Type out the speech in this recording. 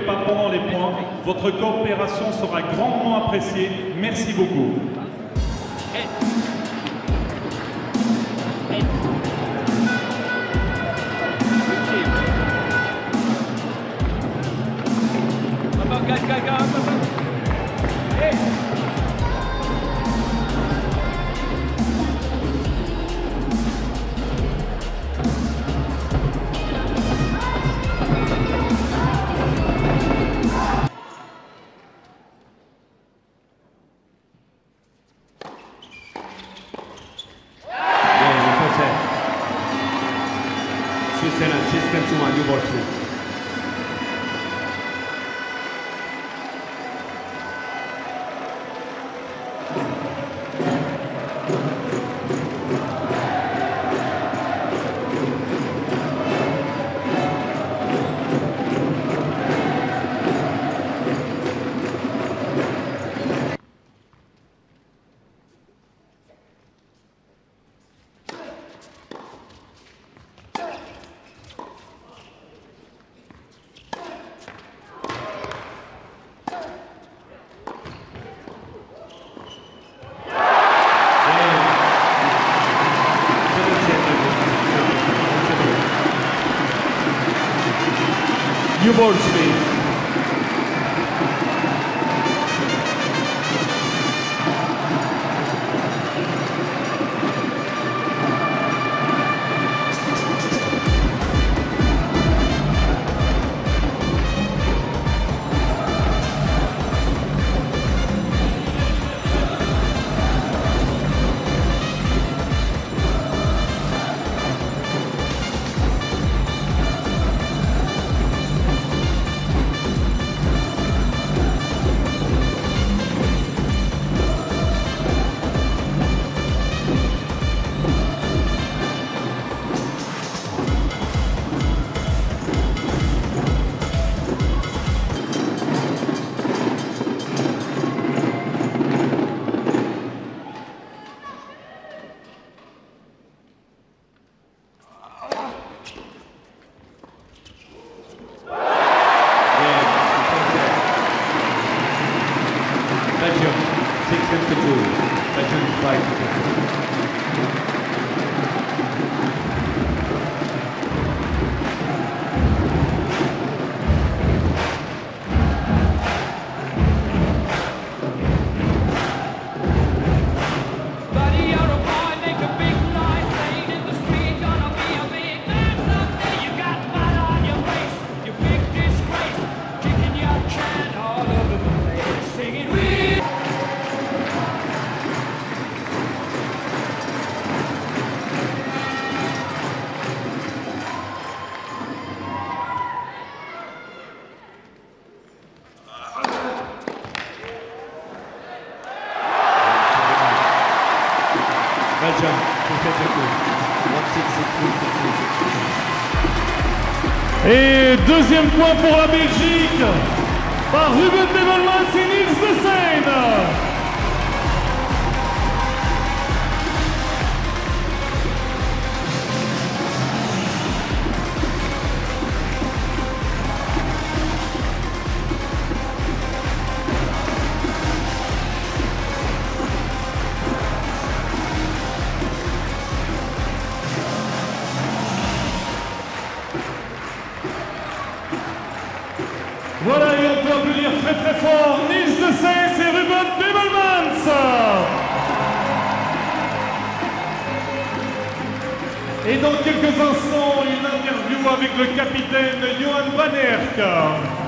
pas pendant les points. Votre coopération sera grandement appréciée. Merci beaucoup. 네, send a to a new ball. you both speak. Belgium, 2 games to 2. 1 6 6 3 6 3 6. Et deuxième point pour la Belgique par Ruben Develmans et Niels de Seine. Très très fort Niels de Seine et Ruben Develmans. Et dans quelques instants, une interview avec le capitaine Johan Van.